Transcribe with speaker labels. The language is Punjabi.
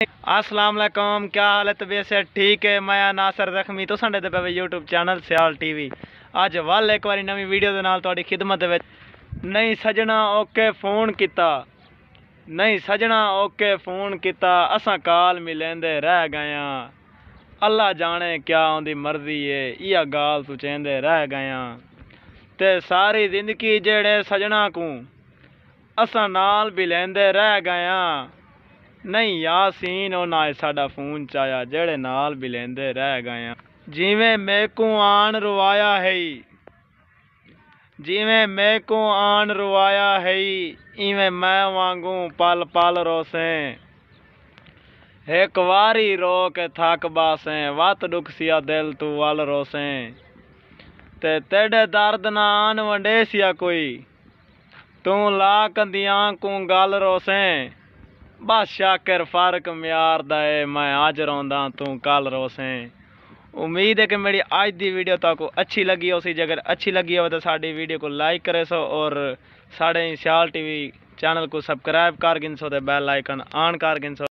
Speaker 1: अस्सलाम वालेकुम क्या हाल है तबीयत से ठीक है मैं ਨਾਸਰ ਜ਼ਖਮੀ ਤੋਂ ਸਾਡੇ ਤੇ ਪਵੇ YouTube ਚੈਨਲ ਸਿਆਲ ਟੀਵੀ ਅੱਜ ਵੱਲ ਇੱਕ ਵਾਰੀ ਨਵੀਂ ਵੀਡੀਓ ਦੇ ਨਾਲ ਤੁਹਾਡੀ ਖਿਦਮਤ ਦੇ ਵਿੱਚ ਨਹੀਂ ਸਜਣਾ ਓਕੇ ਫੋਨ ਕੀਤਾ ਨਹੀਂ ਸਜਣਾ ਓਕੇ ਫੋਨ ਕੀਤਾ ਅਸਾਂ ਕਾਲ ਮਿਲੇਂਦੇ ਰਹਿ ਗਏ ਆਂ ਅੱਲਾ ਜਾਣੇ ਕਿਆ ਉਹਦੀ ਮਰਜ਼ੀ ਏ ਇਹ ਗਾਲ ਤੂੰ ਚੇਂਦੇ ਰਹਿ ਗਏ ਆਂ ਤੇ ਸਾਰੀ ਜ਼ਿੰਦਗੀ ਜਿਹੜੇ ਸਜਣਾ ਕੂ ਅਸਾਂ ਨਾਲ ਵੀ ਲੈਂਦੇ ਰਹਿ ਗਏ ਆਂ ਨਹੀਂ ਯਾਸੀਨ ਉਹ ਨਾ ਸਾਡਾ ਫੋਨ ਚ ਆਇਆ ਜਿਹੜੇ ਨਾਲ ਵੀ ਲੈਂਦੇ ਰਹਿ ਗਏ ਆ। ਜਿਵੇਂ ਮੈਕੂ ਆਣ ਰਵਾਇਆ ਹੈ ਈ, ਜਿਵੇਂ ਮੇਕੂ ਆਣ ਰਵਾਇਆ ਹੈ ਇਵੇਂ ਮੈਂ ਵਾਂਗੂ ਪਲ ਪਲ ਰੋਸੇ। ਇੱਕ ਵਾਰੀ ਰੋ ਕੇ ਥੱਕ ਬਾਸੇ ਵਤ ਦੁੱਖ ਸਿਆ ਦਿਲ ਤੂੰ ਵੱਲ ਰੋਸੇ। ਤੇ ਤੇਡੇ ਦਰਦ ਨਾ ਆਣ ਵੰਡੇ ਸਿਆ ਕੋਈ ਤੂੰ ਲਾ ਕੰਦੀਆਂ ਕੂ ਗੱਲ ਰੋਸੇ। ਬਸ ਸ਼ਾਕਰ ਫਰਕ ਮਿਆਰ ਦਾ ਏ ਮੈਂ ਅੱਜ ਰੋਂਦਾ ਤੂੰ ਕੱਲ ਰੋਸੇ ਉਮੀਦ ਹੈ ਕਿ ਮੇਰੀ ਅੱਜ ਦੀ ਵੀਡੀਓ ਤੁਹਾਨੂੰ ਅੱਛੀ ਲੱਗੀ ਹੋਸੀ ਜੇਕਰ ਅੱਛੀ ਲੱਗੀ ਹੋਵੇ ਤਾਂ ਸਾਡੀ ਵੀਡੀਓ को लाइक करे सो और साढ़े सियाल टीवी चैनल को सब्सक्राइब कर गिन सो ते बेल आइकन ऑन कर गिन सो